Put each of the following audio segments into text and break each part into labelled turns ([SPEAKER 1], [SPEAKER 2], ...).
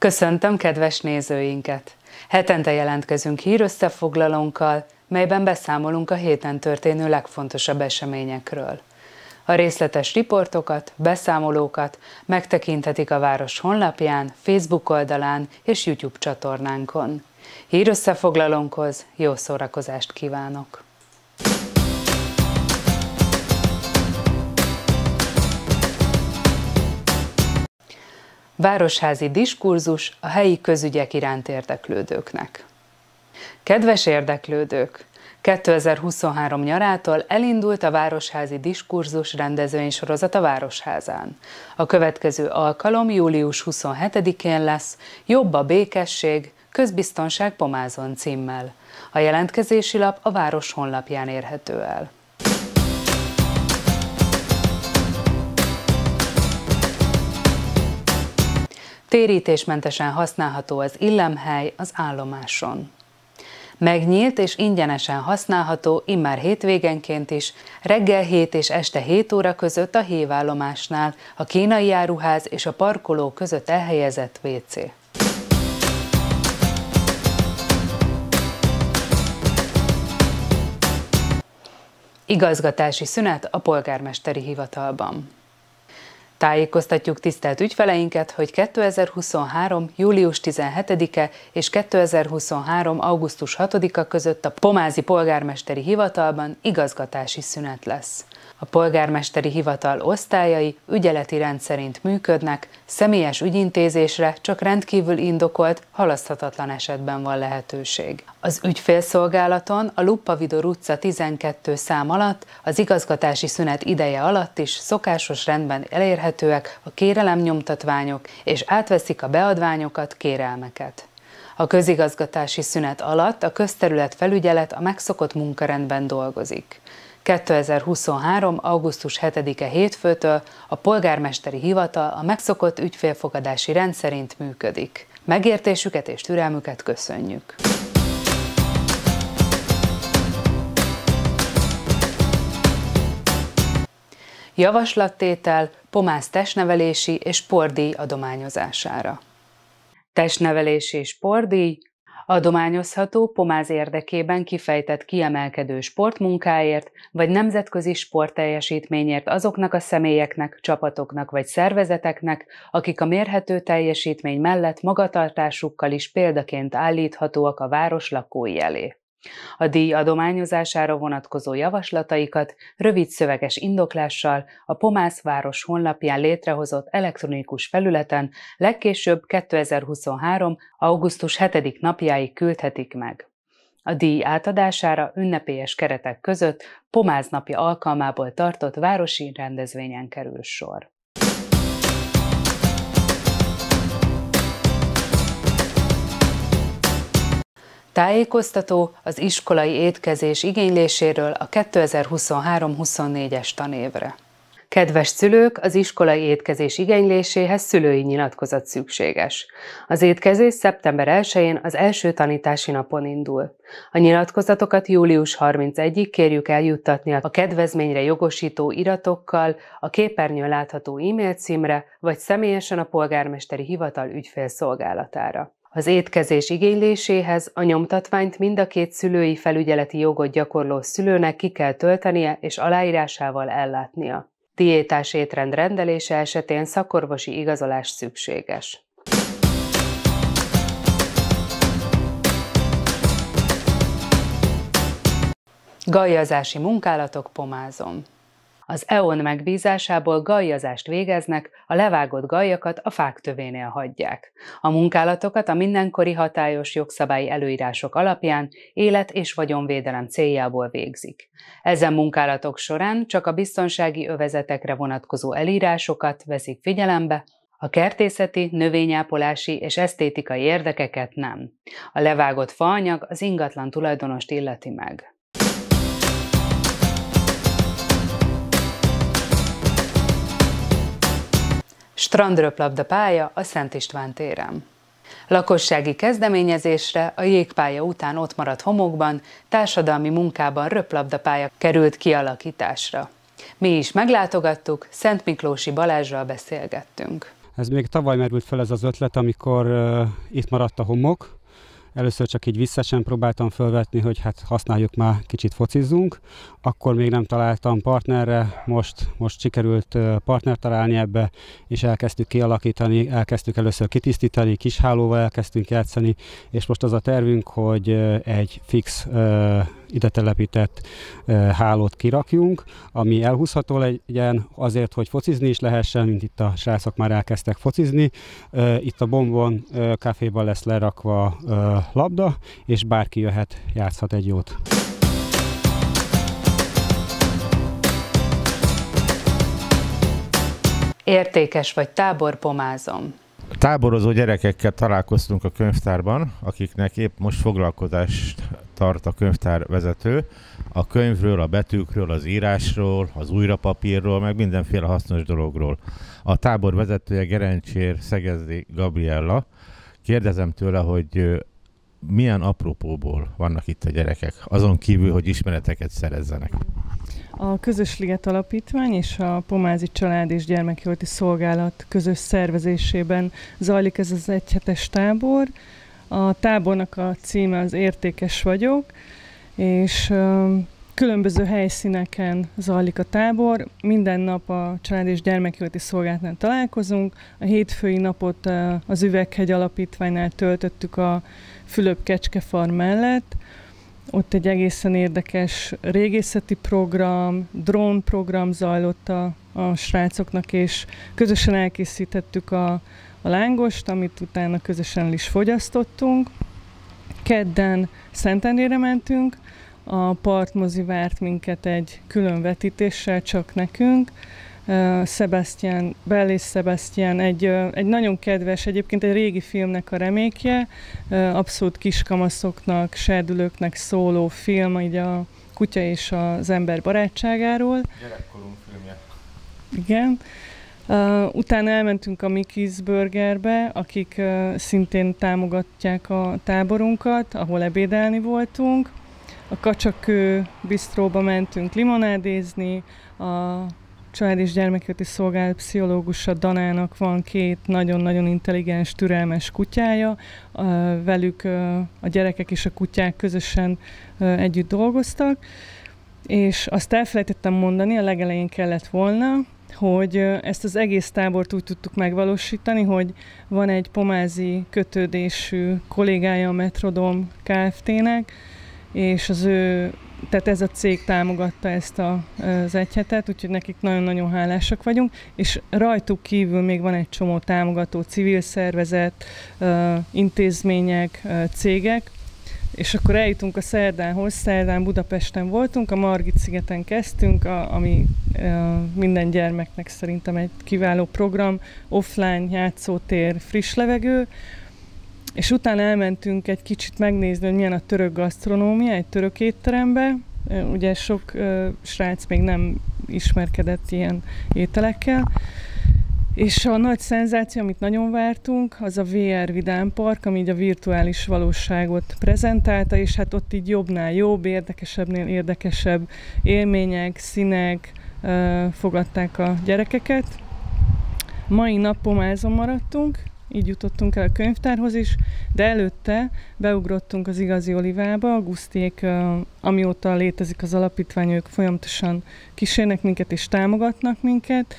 [SPEAKER 1] Köszöntöm kedves nézőinket! Hetente jelentkezünk hírösszefoglalónkkal, melyben beszámolunk a héten történő legfontosabb eseményekről. A részletes riportokat, beszámolókat megtekinthetik a város honlapján, Facebook oldalán és YouTube csatornánkon. Hírösszefoglalónkhoz jó szórakozást kívánok! Városházi diskurzus a helyi közügyek iránt érdeklődőknek. Kedves érdeklődők! 2023 nyarától elindult a Városházi Diskurzus rendezvénysorozat a Városházán. A következő alkalom július 27-én lesz Jobb a békesség, közbiztonság pomázon címmel. A jelentkezési lap a város honlapján érhető el. Térítésmentesen használható az illemhely az állomáson. Megnyílt és ingyenesen használható immár hétvégenként is, reggel 7 és este 7 óra között a hévállomásnál, a kínai áruház és a parkoló között elhelyezett WC. Igazgatási szünet a polgármesteri hivatalban. Tájékoztatjuk tisztelt ügyfeleinket, hogy 2023. július 17-e és 2023. augusztus 6-a között a Pomázi Polgármesteri Hivatalban igazgatási szünet lesz. A polgármesteri hivatal osztályai ügyeleti rendszerint működnek, személyes ügyintézésre csak rendkívül indokolt, halaszthatatlan esetben van lehetőség. Az ügyfélszolgálaton a Luppavidor utca 12 szám alatt az igazgatási szünet ideje alatt is szokásos rendben elérhetőek a kérelemnyomtatványok, és átveszik a beadványokat, kérelmeket. A közigazgatási szünet alatt a közterület felügyelet a megszokott munkarendben dolgozik. 2023. augusztus 7-e hétfőtől a polgármesteri hivatal a megszokott ügyfélfogadási rendszerint működik. Megértésüket és türelmüket köszönjük! Javaslattétel pomász testnevelési és spordíj adományozására. Testnevelési és spordíj adományozható pomáz érdekében kifejtett kiemelkedő sportmunkáért vagy nemzetközi sportteljesítményért azoknak a személyeknek, csapatoknak vagy szervezeteknek, akik a mérhető teljesítmény mellett magatartásukkal is példaként állíthatóak a város lakói elé. A díj adományozására vonatkozó javaslataikat rövid szöveges indoklással a Pomász város honlapján létrehozott elektronikus felületen legkésőbb 2023. augusztus 7. napjáig küldhetik meg. A díj átadására ünnepélyes keretek között Pomáz napja alkalmából tartott városi rendezvényen kerül sor. Tájékoztató az iskolai étkezés igényléséről a 2023-24-es tanévre. Kedves szülők, az iskolai étkezés igényléséhez szülői nyilatkozat szükséges. Az étkezés szeptember 1-én az első tanítási napon indul. A nyilatkozatokat július 31-ig kérjük eljuttatni a kedvezményre jogosító iratokkal a képernyőn látható e-mail címre, vagy személyesen a polgármesteri hivatal ügyfélszolgálatára. Az étkezés igényléséhez a nyomtatványt mind a két szülői felügyeleti jogot gyakorló szülőnek ki kell töltenie és aláírásával ellátnia. Diétás étrend rendelése esetén szakorvosi igazolás szükséges. Gajazási munkálatok pomázom. Az EON megbízásából gajazást végeznek, a levágott gajakat a fák tövénél hagyják. A munkálatokat a mindenkori hatályos jogszabályi előírások alapján élet- és vagyonvédelem céljából végzik. Ezen munkálatok során csak a biztonsági övezetekre vonatkozó elírásokat veszik figyelembe, a kertészeti, növényápolási és esztétikai érdekeket nem. A levágott faanyag az ingatlan tulajdonost illeti meg. Strandröplabda pálya a Szent István téren. Lakossági kezdeményezésre a jégpálya után ott maradt homokban, társadalmi munkában röplabdapálya került kialakításra. Mi is meglátogattuk, Szent Miklósi Balázsral beszélgettünk.
[SPEAKER 2] Ez még tavaly merült fel ez az ötlet, amikor uh, itt maradt a homok, Először csak így vissza sem próbáltam felvetni, hogy hát használjuk már, kicsit focizzunk. Akkor még nem találtam partnerre, most, most sikerült partner találni ebbe, és elkezdtük kialakítani, elkezdtük először kitisztítani, kis hálóval elkezdtünk játszani, és most az a tervünk, hogy egy fix ide telepített hálót kirakjunk, ami elhúzható legyen azért, hogy focizni is lehessen, mint itt a srácok már elkezdtek focizni. Itt a Bombon kávéban lesz lerakva labda, és bárki jöhet, játszhat egy jót.
[SPEAKER 1] Értékes vagy táborpomázom.
[SPEAKER 3] Táborozó gyerekekkel találkoztunk a könyvtárban, akiknek épp most foglalkozást tart a könyvtár vezető. A könyvről, a betűkről, az írásról, az újrapapírról, meg mindenféle hasznos dologról. A tábor vezetője Gerencsér Szegezdi Gabriella. Kérdezem tőle, hogy milyen apropóból vannak itt a gyerekek, azon kívül, hogy ismereteket szerezzenek.
[SPEAKER 4] A Közös Liget Alapítvány és a Pomázi Család és Gyermekjóti Szolgálat közös szervezésében zajlik ez az egyhetes tábor. A tábornak a címe az Értékes vagyok, és különböző helyszíneken zajlik a tábor. Minden nap a Család és Gyermekjóti Szolgálatnál találkozunk. A hétfői napot az Üveghegy Alapítványnál töltöttük a Fülöp Kecskefarm mellett, ott egy egészen érdekes régészeti program, drón program zajlott a, a srácoknak, és közösen elkészítettük a, a lángost, amit utána közösen is fogyasztottunk. Kedden Szentendére mentünk, a partmozi várt minket egy külön vetítéssel, csak nekünk, Sebastian, Bell és Sebastian egy, egy nagyon kedves, egyébként egy régi filmnek a remékje, abszolút kiskamaszoknak, serdülőknek szóló film, így a kutya és az ember barátságáról.
[SPEAKER 3] Gyerekkorunk filmje.
[SPEAKER 4] Igen. Uh, utána elmentünk a Mickey's Burgerbe, akik uh, szintén támogatják a táborunkat, ahol ebédelni voltunk. A Kacsakő bistróba mentünk limonádézni, a család és gyermekjóti szolgálat pszichológusa Danának van két nagyon-nagyon intelligens, türelmes kutyája. Velük a gyerekek és a kutyák közösen együtt dolgoztak. És azt elfelejtettem mondani, a legelején kellett volna, hogy ezt az egész tábort úgy tudtuk megvalósítani, hogy van egy pomázi kötődésű kollégája a Metrodom Kft-nek, és az ő tehát ez a cég támogatta ezt a, az egyhetet, úgyhogy nekik nagyon-nagyon hálásak vagyunk, és rajtuk kívül még van egy csomó támogató civil szervezet, intézmények, cégek, és akkor eljutunk a Szerdánhoz, Szerdán Budapesten voltunk, a Margit szigeten kezdtünk, a, ami minden gyermeknek szerintem egy kiváló program, offline játszótér, friss levegő, és utána elmentünk egy kicsit megnézni, hogy milyen a török gasztronómia, egy török étterembe. Ugye sok uh, srác még nem ismerkedett ilyen ételekkel. És a nagy szenzáció, amit nagyon vártunk, az a VR Vidám Park, ami így a virtuális valóságot prezentálta, és hát ott így jobbnál jobb, érdekesebbnél érdekesebb élmények, színek uh, fogadták a gyerekeket. Mai nap pomázon maradtunk, így jutottunk el a könyvtárhoz is, de előtte beugrottunk az igazi olivába, a amióta létezik az alapítvány, ők folyamatosan kísérnek minket és támogatnak minket,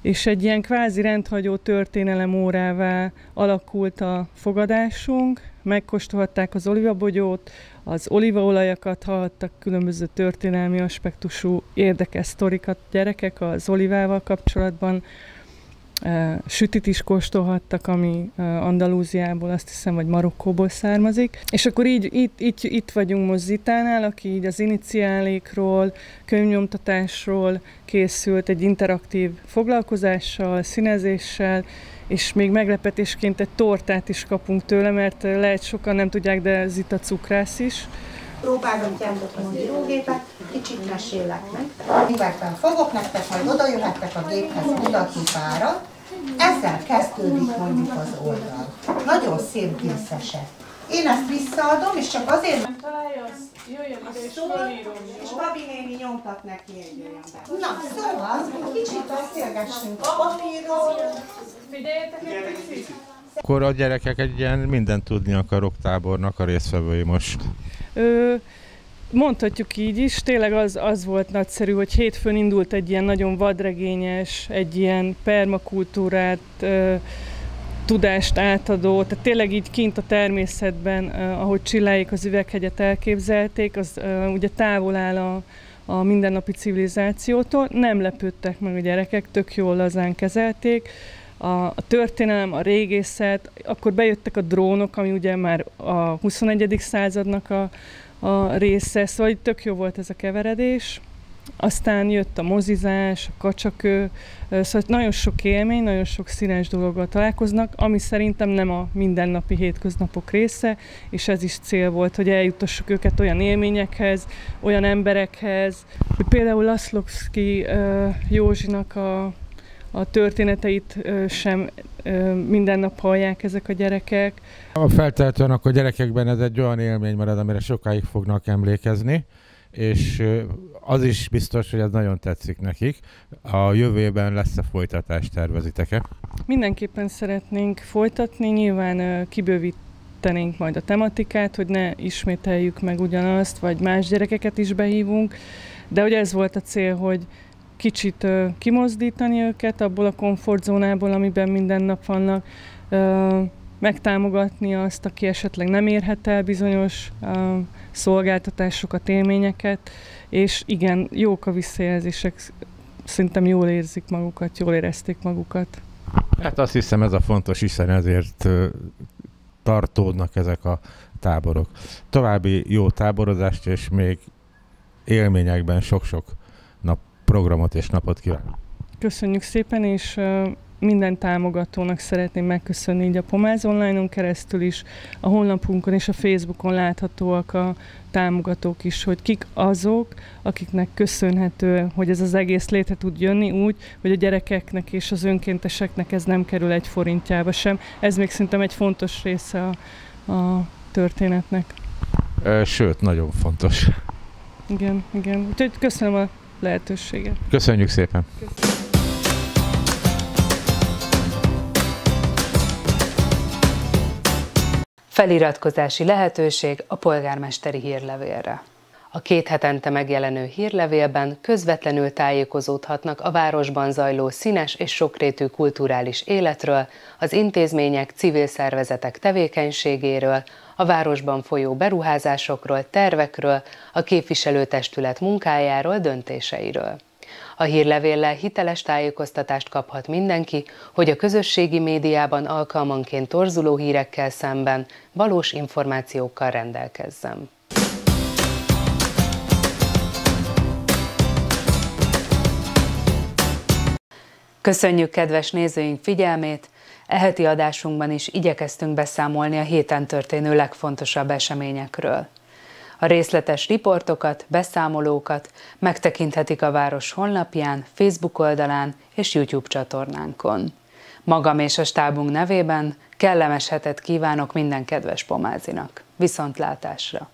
[SPEAKER 4] és egy ilyen kvázi rendhagyó történelem órává alakult a fogadásunk, megkóstolhatták az olivabogyót, az olívaolajakat, hallhattak különböző történelmi aspektusú érdekes sztorikat gyerekek az olivával kapcsolatban, sütit is kóstolhattak, ami Andalúziából, azt hiszem, vagy Marokkóból származik. És akkor így itt, itt, itt vagyunk most Zitánál, aki így az iniciálékról, könyvnyomtatásról készült egy interaktív foglalkozással, színezéssel, és még meglepetésként egy tortát is kapunk tőle, mert lehet sokan nem tudják, de Zita cukrász is.
[SPEAKER 5] Próbálom gyártotni az írógépet, kicsit mesélek meg. Nyugodtan fogok nektek, majd oda jöhettek a géphez mutatni párat. Ezzel kezdődik mondjuk az oldal. Nagyon szép díszesek. Én ezt visszaadom, és csak azért... Nem találja azt?
[SPEAKER 4] Jöjjön ide, és fölírom,
[SPEAKER 5] és? Babi néni nyomtat neki egy olyan. Na, szóval, kicsit beszélgessünk a papírról.
[SPEAKER 4] Figyeljetek egy picit!
[SPEAKER 3] Akkor a gyerekek egy ilyen mindent tudni akarok tábornak a résztvevői most.
[SPEAKER 4] Ö, mondhatjuk így is, tényleg az, az volt nagyszerű, hogy hétfőn indult egy ilyen nagyon vadregényes, egy ilyen permakultúrát, ö, tudást átadó, tehát tényleg így kint a természetben, uh, ahogy csilláik az üveghegyet elképzelték, az uh, ugye távol áll a, a mindennapi civilizációtól, nem lepődtek meg a gyerekek, tök jól lazán kezelték. A, a történelem, a régészet, akkor bejöttek a drónok, ami ugye már a 21. századnak a, a része, szóval tök jó volt ez a keveredés. Aztán jött a mozizás, a kacsakő, szóval nagyon sok élmény, nagyon sok színes dologgal találkoznak, ami szerintem nem a mindennapi hétköznapok része, és ez is cél volt, hogy eljutassuk őket olyan élményekhez, olyan emberekhez, például Laszlovszki Józsinak a, a történeteit sem minden nap hallják ezek a gyerekek.
[SPEAKER 3] A feltehetően akkor gyerekekben ez egy olyan élmény marad, amire sokáig fognak emlékezni, és az is biztos, hogy ez nagyon tetszik nekik. A jövőben lesz-e folytatás, tervezitek-e?
[SPEAKER 4] Mindenképpen szeretnénk folytatni, nyilván kibővítenénk majd a tematikát, hogy ne ismételjük meg ugyanazt, vagy más gyerekeket is behívunk, de hogy ez volt a cél, hogy kicsit kimozdítani őket abból a komfortzónából, amiben minden nap vannak, megtámogatni azt, aki esetleg nem érhet el bizonyos szolgáltatásokat, élményeket, és igen, jók a visszajelzések, szerintem jól érzik magukat, jól érezték magukat.
[SPEAKER 3] Hát azt hiszem ez a fontos, hiszen ezért tartódnak ezek a táborok. További jó táborozást, és még élményekben sok-sok nap programot és napot kívánok.
[SPEAKER 4] Köszönjük szépen, és minden támogatónak szeretném megköszönni így a Pomáz Online-on keresztül is, a honlapunkon és a Facebookon láthatóak a támogatók is, hogy kik azok, akiknek köszönhető, hogy ez az egész létre tud jönni úgy, hogy a gyerekeknek és az önkénteseknek ez nem kerül egy forintjába sem. Ez még szerintem egy fontos része a, a történetnek.
[SPEAKER 3] Sőt, nagyon fontos.
[SPEAKER 4] Igen, igen. Úgyhogy köszönöm a lehetőséget.
[SPEAKER 3] Köszönjük szépen!
[SPEAKER 1] Feliratkozási lehetőség a polgármesteri hírlevélre. A két hetente megjelenő hírlevélben közvetlenül tájékozódhatnak a városban zajló színes és sokrétű kulturális életről, az intézmények, civil szervezetek tevékenységéről, a városban folyó beruházásokról, tervekről, a képviselőtestület munkájáról, döntéseiről. A hírlevéllel hiteles tájékoztatást kaphat mindenki, hogy a közösségi médiában alkalmanként torzuló hírekkel szemben valós információkkal rendelkezzen. Köszönjük kedves nézőink figyelmét! E heti adásunkban is igyekeztünk beszámolni a héten történő legfontosabb eseményekről. A részletes riportokat, beszámolókat megtekinthetik a város honlapján, Facebook oldalán és YouTube csatornánkon. Magam és a stábunk nevében kellemes hetet kívánok minden kedves pomázinak. Viszontlátásra!